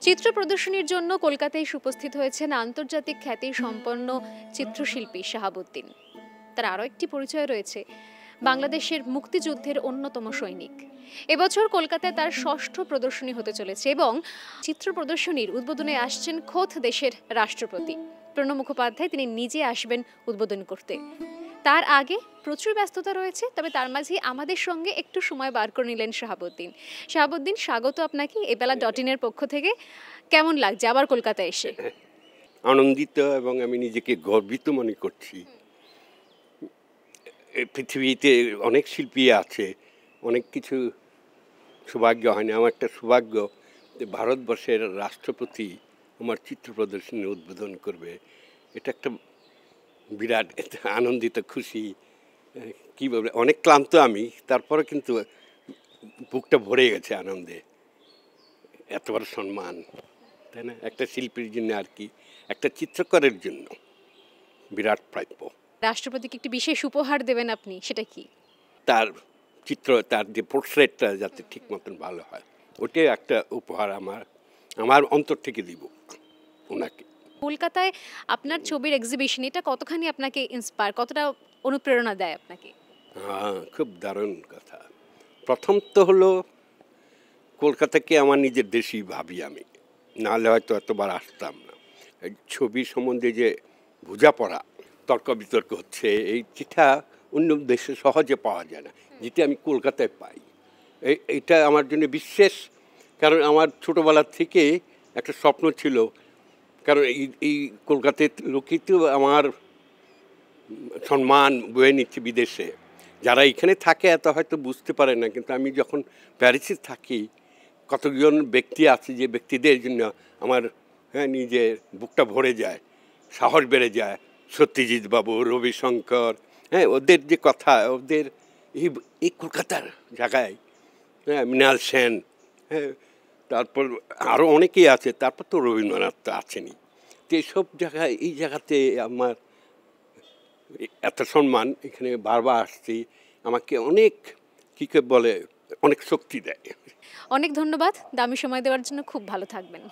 চিত্র প্রদর্শনীর জন্য কলকাতায় উপস্থিত হয়েছেন আন্তর্জাতিক খ্যাতি সম্পন্ন চিত্রশিল্পী শাহাবুদ্দিন। তার আরও একটি পরিচয় রয়েছে, বাংলাদেশের মুক্তিযুদ্ধের অন্যতম সৈনিক। এবছর কলকাতায় তার ষষ্ঠ প্রদর্শনী হতে চলেছে এবং চিত্র প্রদর্শনীর উদ্বোধনে আসছেন খোদ দেশের রাষ্ট্রপতি। প্রণব মুখোপাধ্যায়, তিনি নিজে আসবেন উদ্বোধন করতে। তার আগে প্রচুর ব্যস্ততা রয়েছে, তবে তার মাঝে আমাদের সঙ্গে একটু সময় বার করে নিলেন শাহাবুদ্দিন। শাহাবুদ্দিন, স্বাগত আপনাকে এবেলা ডট ইনের পক্ষ থেকে। কেমন লাগছে আবার কলকাতায় এসে? আনন্দিত এবং আমি নিজেকে গর্বিত মনে করছি। পৃথিবীতে অনেক শিল্পী আছে, অনেক কিছু সৌভাগ্য হয়নি আমার একটা সৌভাগ্য, যে ভারতবর্ষের রাষ্ট্রপতি আমার চিত্র প্রদর্শনী উদ্বোধন করবে। এটা একটা বিরাট আনন্দিত খুশি কী বলবে অনেক ক্লান্ত আমি তারপরে কিন্তু বুকটা ভরে গেছে আনন্দে। এত বড় সম্মান তাই না? একটা শিল্পীর জন্য আর কি একটা চিত্রকরের জন্য। বিরাট প্রাপ্য। রাষ্ট্রপতিকে একটি বিশেষ উপহার দেবেন আপনি সেটা কি? তার চিত্র তার যে পোর্ট্রেটটা যাতে ঠিক মতন ভালো হয় ওটাই একটা উপহার আমার আমার অন্তর থেকে দিব ওনাকে। কলকাতায় আপনার ছবির এক্সিবিশন এটা কতখানি আপনাকে ইন্সপায়ার কতটা অনুপ্রেরণা দেয় আপনাকে? হ্যাঁ খুব দারুণ কথা। প্রথম তো হলো, কলকাতাকে আমার নিজের দেশই ভাবি আমি। নাহলে হয়তো এতবার আসতাম না। ছবি সম্বন্ধে যে বোঝাপড়া, তর্ক বিতর্ক হচ্ছে, এই যেটা অন্য দেশে সহজে পাওয়া যায় না, যেটা আমি কলকাতায় পাই। এটা আমার জন্য বিশেষ, কারণ আমার ছোটোবেলা থেকে একটা স্বপ্ন ছিল কারণ এই এই কলকাতার লোকই আমার সম্মান বয়ে নিচ্ছে বিদেশে। যারা এখানে থাকে, এত হয়তো বুঝতে পারে না, কিন্তু আমি যখন প্যারিসে থাকি, কতজন ব্যক্তি আছে যে ব্যক্তিদের জন্য আমার হ্যাঁ নিজের বুকটা ভরে যায়, সাহস বেড়ে যায়, সত্যজিৎ বাবু, রবিশঙ্কর হ্যাঁ ওদের যে কথা, ওদের এই এই কলকাতার জায়গায় হ্যাঁ মৃণাল সেন হ্যাঁ তারপর আরও অনেকেই আছে, তারপর তো রবীন্দ্রনাথ তো আছেনই। তো জায়গায়, এই জায়গাতে আমার এত সম্মান, এখানে বারবার আসছি। আমাকে অনেক কে বলে, অনেক শক্তি দেয়। অনেক ধন্যবাদ। দামি সময় দেওয়ার জন্য খুব ভালো থাকবেন।